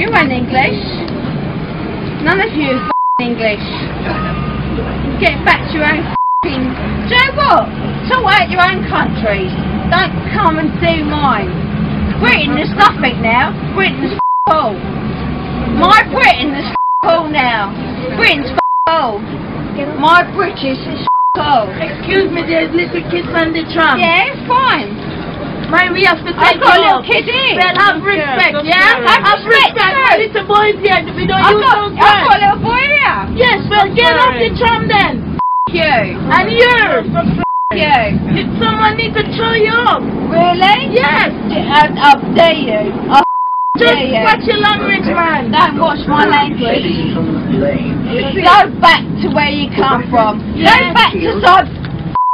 You ain't English. None of you are English. Get back to your own f***ing... Do you know what? Sort out your own country. Don't come and do mine. Britain is nothing now. Britain's f*** all. My Britain is f*** all now. Britain's f*** all. My British is f*** all. Excuse me, there's little kids on the tram. Yeah, it's fine. Man, we have to I've take got a little off. kid in. Well, have respect, yeah? Have Have respect. Boys here, we don't I've use got, those I've got a little boy here. Yes, well, get off the tram then. F*** you. And you. You. Did someone need to throw you off? Really? Yes. I, I dare you. I Just watch your language, man. Don't watch my language. Go back to where you come from. Go back to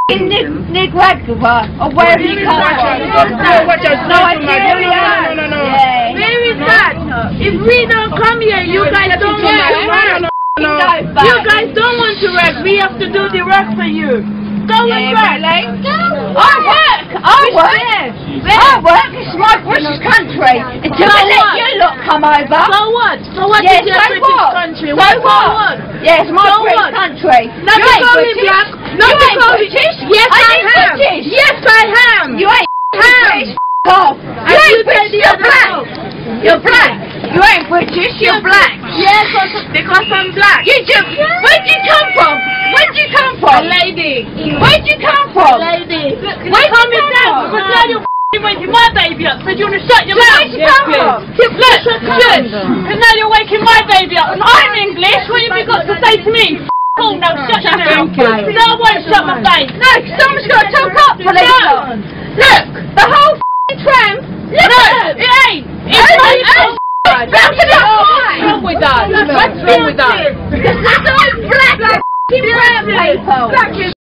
in Nicaragua or wherever you come from. out, no, watch out, No, no, no, Nigeria. no, no, no, no. Yeah. Where is that? If we don't come here, you guys don't want to work. No, Go no. back. You guys don't want to work. We have to do the work for you. Go and work. I work. I work. I work. It's my British country. Until I let you lot come over. So what? So what Yes, is your British country? So What? Yes, my British country. Not you call me British. black. Not you call me. British. Yes, I am. British. Yes, I am. You ain't Ham. British. Off. You ain't British. You're black. You're black. You ain't British. You're black. Yes, because- because I'm black. You just. Where'd you come from? Where'd you come A from? lady. Where'd you come from? Lady. Where'd you come down. from? Because now you're waking my baby up. So you want to shut your Where'd mouth? you come from? Look, look. And now you're waking my baby up. And I'm English. What have you got to say to me? Oh, no, shut your mouth. No, I won't shut my face. No, someone's got to talk up for this No. God. Back to the with us? What's with us? This is black, black, black, black, black, black, black, black,